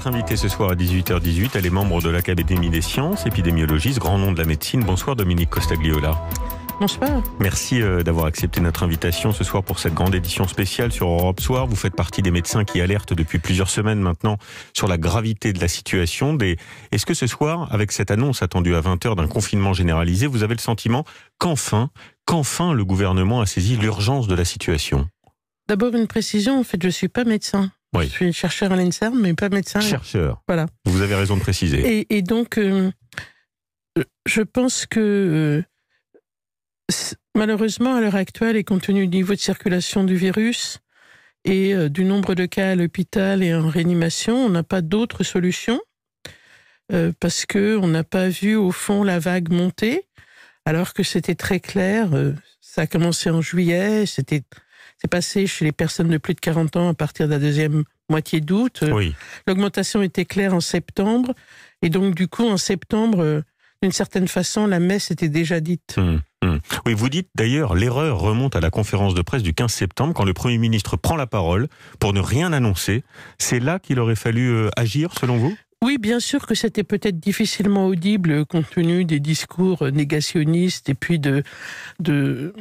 Notre invitée ce soir à 18h18, elle est membre de l'Académie des sciences, épidémiologiste, grand nom de la médecine. Bonsoir Dominique Costagliola. Bonsoir. Merci euh, d'avoir accepté notre invitation ce soir pour cette grande édition spéciale sur Europe Soir. Vous faites partie des médecins qui alertent depuis plusieurs semaines maintenant sur la gravité de la situation. Est-ce que ce soir, avec cette annonce attendue à 20h d'un confinement généralisé, vous avez le sentiment qu'enfin, qu'enfin le gouvernement a saisi l'urgence de la situation? D'abord une précision, en fait je ne suis pas médecin. Je suis chercheur à l'INSERM, mais pas médecin. Chercheur. Voilà. Vous avez raison de préciser. Et, donc, euh, je pense que euh, malheureusement, à l'heure actuelle, et compte tenu du niveau de circulation du virus et euh, du nombre de cas à l'hôpital et en réanimation, on n'a pas d'autre solution parce que on n'a pas vu au fond la vague monter, alors que c'était très clair. ça a commencé en juillet, c'était c'est passé chez les personnes de plus de 40 ans à partir de la deuxième moitié d'août. Oui. L'augmentation était claire en septembre. Et donc, du coup, en septembre, euh, d'une certaine façon, la messe était déjà dite. Hum, hum. Oui, vous dites d'ailleurs, l'erreur remonte à la conférence de presse du 15 septembre, quand le Premier ministre prend la parole pour ne rien annoncer. C'est là qu'il aurait fallu euh, agir, selon vous? Oui, bien sûr que c'était peut-être difficilement audible compte tenu des discours négationnistes et puis de, de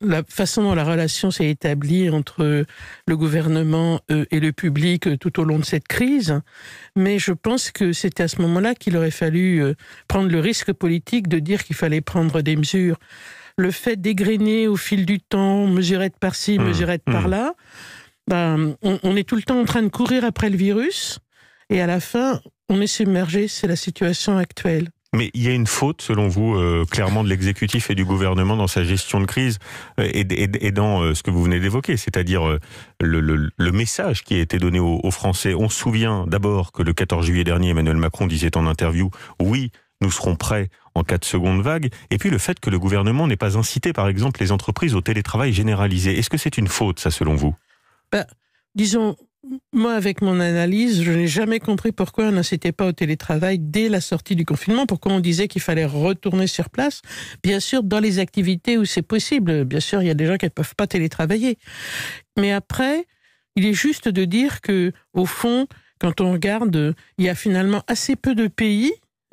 la façon dont la relation s'est établie entre le gouvernement euh, et le public euh, tout au long de cette crise. Mais je pense que c'était à ce moment-là qu'il aurait fallu euh, prendre le risque politique de dire qu'il fallait prendre des mesures. Le fait d'égrener au fil du temps, mesurette par-ci, mmh, mesurette mmh. par-là, ben, on, on est tout le temps en train de courir après le virus. Et à la fin, on est submergé, c'est la situation actuelle. Mais il y a une faute, selon vous, euh, clairement de l'exécutif et du gouvernement dans sa gestion de crise euh, et, dans euh, ce que vous venez d'évoquer, c'est-à-dire le, message qui a été donné aux, Français. On se souvient d'abord que le 14 juillet dernier, Emmanuel Macron disait en interview, oui, nous serons prêts en cas de seconde vague, et puis le fait que le gouvernement n'ait pas incité, par exemple, les entreprises au télétravail généralisé. Est-ce que c'est une faute, ça, selon vous? Ben, Disons, moi, avec mon analyse, je n'ai jamais compris pourquoi on n'incitait pas au télétravail dès la sortie du confinement, pourquoi on disait qu'il fallait retourner sur place. Bien sûr, dans les activités où c'est possible, bien sûr, il y a des gens qui ne peuvent pas télétravailler. Mais après, il est juste de dire que, au fond, quand on regarde, il y a finalement assez peu de pays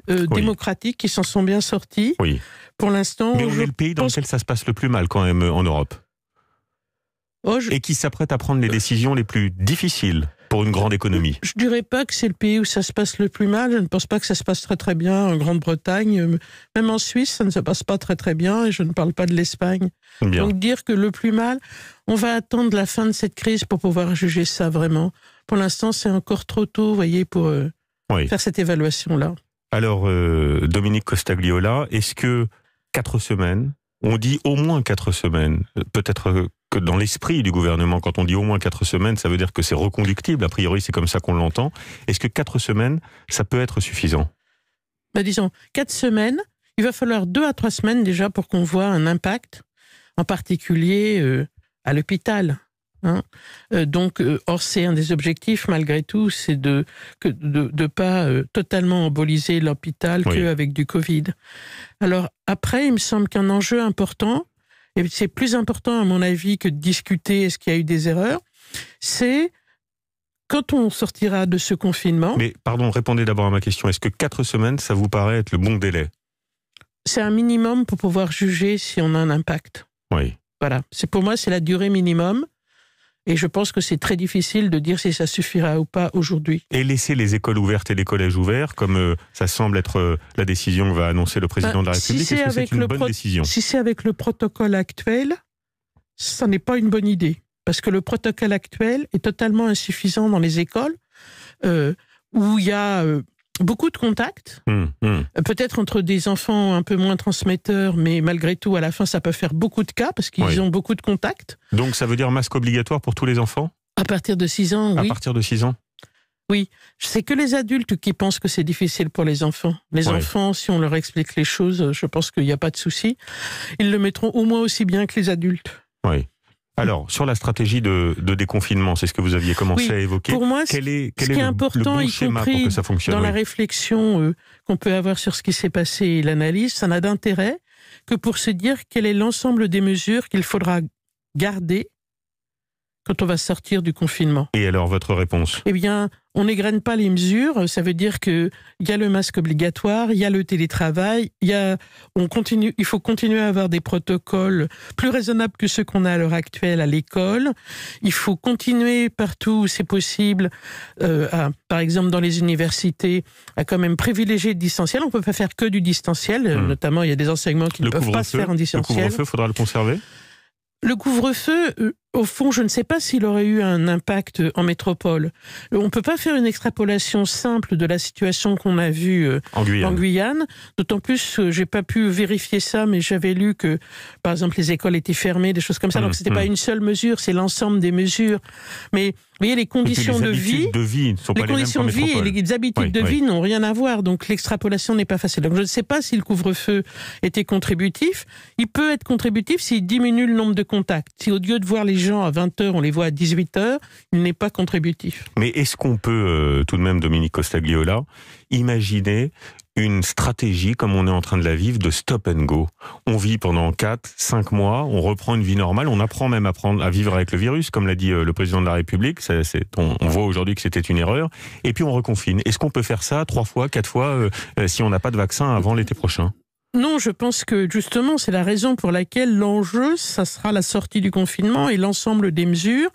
euh, démocratiques qui s'en sont bien sortis. Oui. Pour l'instant, mais on est le pays dans lequel ça se passe le plus mal quand même en Europe. Oh, et qui s'apprête à prendre les décisions les plus difficiles pour une grande économie. Je dirais pas que c'est le pays où ça se passe le plus mal. Je ne pense pas que ça se passe très très bien en Grande-Bretagne. Même en Suisse, ça ne se passe pas très très bien. Et je ne parle pas de l'Espagne. Donc dire que le plus mal, on va attendre la fin de cette crise pour pouvoir juger ça vraiment. Pour l'instant, c'est encore trop tôt, vous voyez, pour euh, faire cette évaluation-là. Alors, euh, Dominique Costagliola, est-ce que quatre semaines, on dit au moins quatre semaines, peut-être que dans l'esprit du gouvernement, quand on dit au moins quatre semaines, ça veut dire que c'est reconductible. A priori, c'est comme ça qu'on l'entend. Est-ce que quatre semaines, ça peut être suffisant? Bah, Disons, quatre semaines, il va falloir deux à trois semaines déjà pour qu'on voit un impact, en particulier euh, à l'hôpital. Hein. Euh, donc, euh, or, c'est un des objectifs, malgré tout, c'est de ne de, de pas totalement emboliser l'hôpital qu'avec du Covid. Alors, après, il me semble qu'un enjeu important, et c'est plus important à mon avis que de discuter est-ce qu'il y a eu des erreurs, c'est quand on sortira de ce confinement. Mais pardon, répondez d'abord à ma question. Est-ce que quatre semaines, ça vous paraît être le bon délai? C'est un minimum pour pouvoir juger si on a un impact. Oui. Voilà. C'est pour moi, c'est la durée minimum. Et je pense que c'est très difficile de dire si ça suffira ou pas aujourd'hui. Et laisser les écoles ouvertes et les collèges ouverts, comme euh, ça semble être euh, la décision que va annoncer le président de la ben, République, si est-ce que c'est une bonne décision? Si c'est avec le protocole actuel, ça n'est pas une bonne idée. Parce que le protocole actuel est totalement insuffisant dans les écoles, euh, où il y a beaucoup de contacts, hum, hum. Euh, peut-être entre des enfants un peu moins transmetteurs, mais malgré tout, à la fin, ça peut faire beaucoup de cas parce qu'ils ont beaucoup de contacts. Donc ça veut dire masque obligatoire pour tous les enfants? À partir de 6 ans, oui. À partir de 6 ans? Oui, c'est que les adultes qui pensent que c'est difficile pour les enfants. Les enfants, si on leur explique les choses, je pense qu'il n'y a pas de souci. Ils le mettront au moins aussi bien que les adultes. Oui. Alors, sur la stratégie de, déconfinement, c'est ce que vous aviez commencé à évoquer. Pour moi, quel est, ce qui est, important, y compris dans la réflexion euh, qu'on peut avoir sur ce qui s'est passé et l'analyse, ça n'a d'intérêt que pour se dire quel est l'ensemble des mesures qu'il faudra garder quand on va sortir du confinement. Et alors, votre réponse? Eh bien, on n'égrène pas les mesures. Ça veut dire que il y a le masque obligatoire, il y a le télétravail, il y a, on continue, il faut continuer à avoir des protocoles plus raisonnables que ceux qu'on a à l'heure actuelle à l'école. Il faut continuer partout où c'est possible, euh, à, par exemple dans les universités, à quand même privilégier le distanciel. On peut pas faire que du distanciel, Hmm. notamment il y a des enseignements qui ne peuvent pas se faire en Le distanciel. couvre-feu, faudra le conserver? Le couvre-feu, euh, au fond, je ne sais pas s'il aurait eu un impact en métropole. Euh, On ne peut pas faire une extrapolation simple de la situation qu'on a vue euh, en Guyane. D'autant plus que j'ai pas pu vérifier ça, mais j'avais lu que, par exemple, les écoles étaient fermées, des choses comme ça. Mmh, Donc c'était mmh. pas une seule mesure, c'est l'ensemble des mesures. Mais vous voyez, les conditions les de vie. de vie sont Les pas les mêmes de vie et les habitudes Oui, de oui. vie n'ont rien à voir, donc l'extrapolation n'est pas facile. Donc je ne sais pas si le couvre-feu était contributif. Il peut être contributif s'il diminue le nombre de contacts. Si au lieu de voir les gens à 20h, on les voit à 18h, il n'est pas contributif. Mais est-ce qu'on peut euh, tout de même, Dominique Costagliola, imaginer une stratégie comme on est en train de la vivre de stop and go On vit pendant 4, 5 mois, on reprend une vie normale, on apprend même à, prendre, à vivre avec le virus, comme l'a dit euh, le président de la République. On voit aujourd'hui que c'était une erreur. Et puis on reconfine. Est-ce qu'on peut faire ça trois fois, quatre fois, euh, euh, si on n'a pas de vaccin avant l'été prochain? Non, je pense que justement, c'est la raison pour laquelle l'enjeu, ça sera la sortie du confinement et l'ensemble des mesures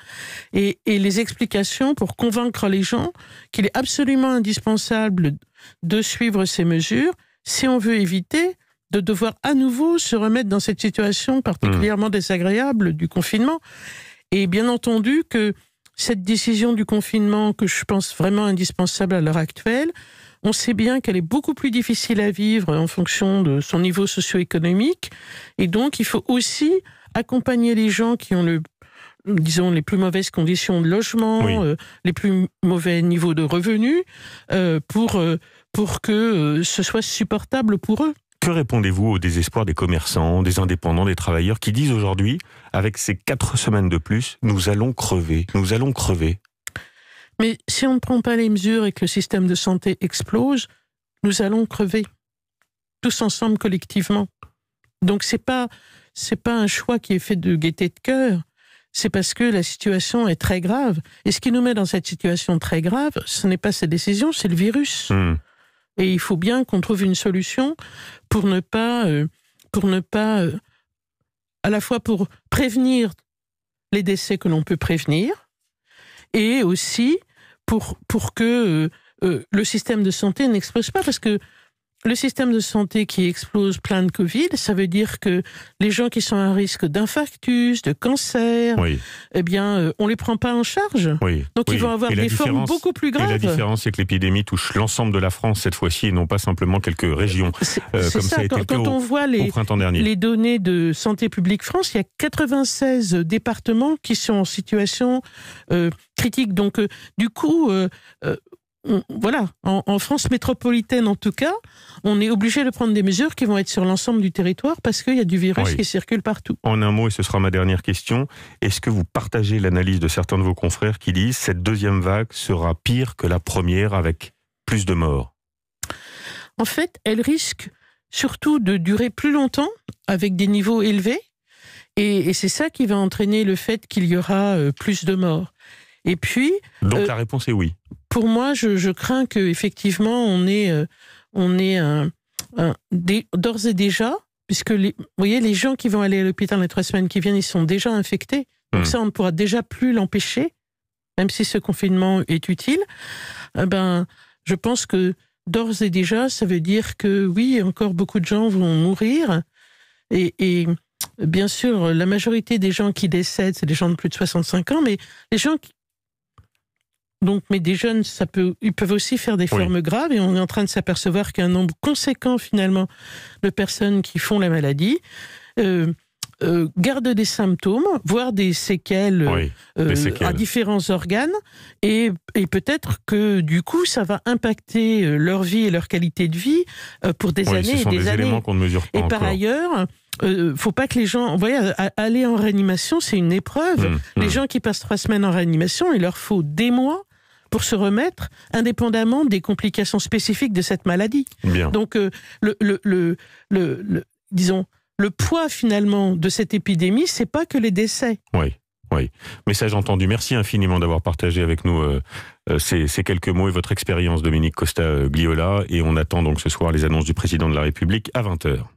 et, et les explications pour convaincre les gens qu'il est absolument indispensable de suivre ces mesures si on veut éviter de devoir à nouveau se remettre dans cette situation particulièrement désagréable du confinement. Et bien entendu que cette décision du confinement, que je pense vraiment indispensable à l'heure actuelle, on sait bien qu'elle est beaucoup plus difficile à vivre en fonction de son niveau socio-économique. Et donc, il faut aussi accompagner les gens qui ont le disons les plus mauvaises conditions de logement, Oui. euh, les plus mauvais niveaux de revenus, euh, pour euh, pour que ce soit supportable pour eux. Que répondez-vous au désespoir des commerçants, des indépendants, des travailleurs qui disent aujourd'hui, avec ces quatre semaines de plus, nous allons crever, nous allons crever Mais si on ne prend pas les mesures et que le système de santé explose, nous allons crever tous ensemble collectivement. Donc c'est pas c'est pas un choix qui est fait de gaieté de cœur. C'est parce que la situation est très grave. Et ce qui nous met dans cette situation très grave, ce n'est pas ces décisions, c'est le virus. Hmm. Et il faut bien qu'on trouve une solution pour ne pas, euh, pour ne pas, euh, à la fois pour prévenir les décès que l'on peut prévenir, et aussi pour pour que euh, euh, le système de santé n'explose pas, parce que le système de santé qui explose plein de Covid, ça veut dire que les gens qui sont à risque d'infarctus, de cancer, Oui, eh bien, euh, on les prend pas en charge. oui. Donc oui. ils vont avoir des formes beaucoup plus Et la graves. différence, c'est que l'épidémie touche l'ensemble de la France cette fois-ci et non pas simplement quelques régions C'est euh, comme ça a ça, été quand, le cas quand au- on voit les, données de Santé publique France, il y a 96 départements qui sont en situation euh, critique. Donc, euh, du coup, on- voilà, en, en France métropolitaine en tout cas, on est obligé de prendre des mesures qui vont être sur l'ensemble du territoire parce qu'il y a du virus Oui. qui circule partout. En un mot, et ce sera ma dernière question, est-ce que vous partagez l'analyse de certains de vos confrères qui disent cette deuxième vague sera pire que la première avec plus de morts? En fait, elle risque surtout de durer plus longtemps avec des niveaux élevés. Et, et c'est ça qui va entraîner le fait qu'il y aura euh, plus de morts. Et puis, Donc Euh, la réponse est oui. pour moi, je, je crains que effectivement, on est, euh, on est un, un- des- d'ores et déjà, puisque les, vous voyez, les gens qui vont aller à l'hôpital les trois semaines qui viennent, ils sont déjà infectés. Donc Hmm. ça, on ne pourra déjà plus l'empêcher, même si ce confinement est utile. Eh ben, je pense que d'ores et déjà, ça veut dire que oui, encore beaucoup de gens vont mourir. Et, et bien sûr, la majorité des gens qui décèdent, c'est des gens de plus de 65 ans, mais les gens qui donc, mais des jeunes, ça peut, ils peuvent aussi faire des Oui. formes graves et on est en train de s'apercevoir qu'il y a un nombre conséquent finalement de personnes qui font la maladie, euh, euh, gardent des symptômes, voire des séquelles euh, Oui. euh, des séquelles. à différents organes et, et peut-être que du coup ça va impacter leur vie et leur qualité de vie pour des Oui, années ce sont et des des années. éléments qu'on ne mesure pas Et par ailleurs, euh, faut pas que les gens, vous voyez, aller en réanimation, c'est une épreuve. Hum, Les hum. gens qui passent trois semaines en réanimation, il leur faut des mois pour se remettre, indépendamment des complications spécifiques de cette maladie. Bien. Donc, euh, le, le, le, disons, le poids finalement de cette épidémie, c'est pas que les décès. Oui. Oui. Message entendu. Merci infiniment d'avoir partagé avec nous euh, euh, ces, ces, quelques mots et votre expérience, Dominique Costa-Gliola. Et on attend donc ce soir les annonces du président de la République à 20h.